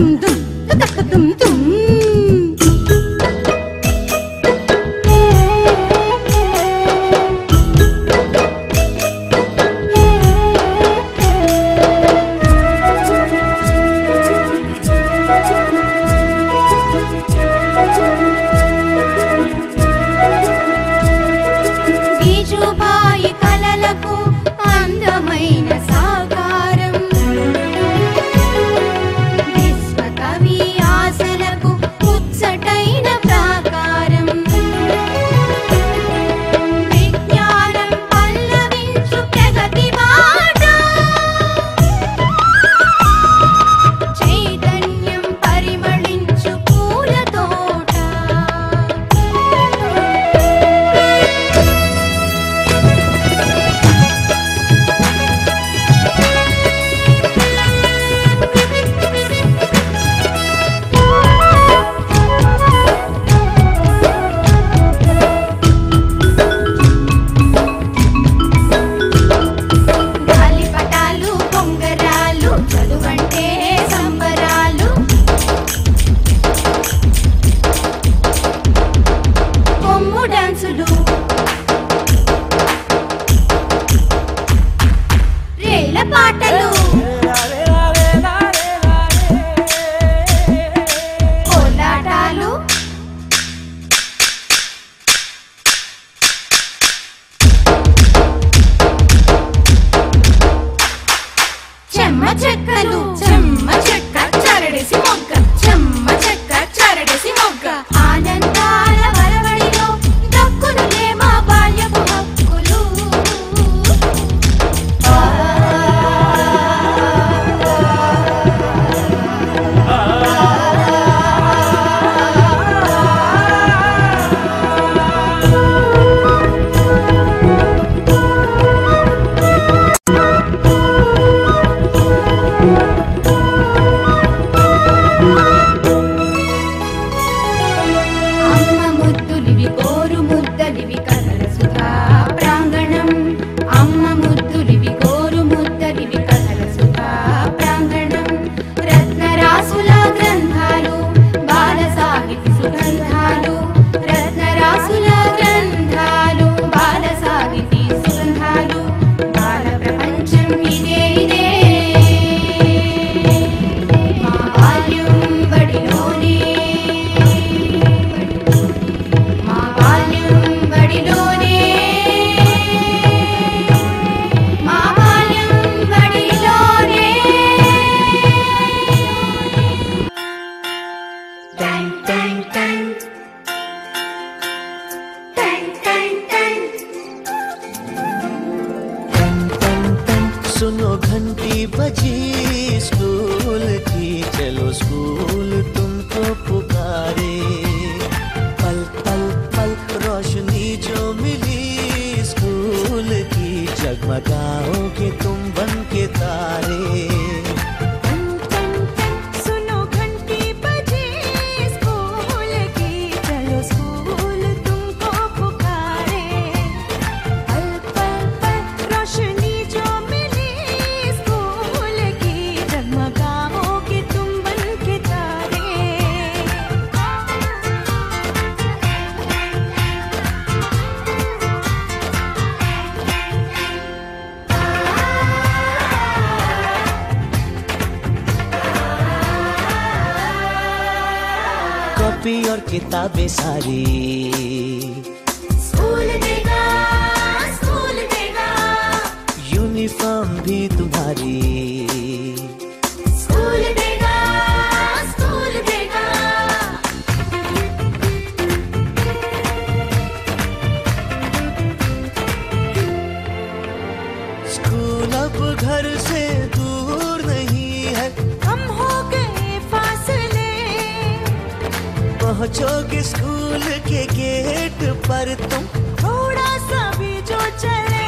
tum tum, ta ta tum tum. చెక్కలు చెమ్మ చెక్క చరడేసి మొక్క सुनो घंटी बजी स्कूल की चलो स्कूल तुमको पुकारे। papi orquesta besaré. पहुंचोगे स्कूल के गेट पर तुम? थोड़ा सा भी जो चले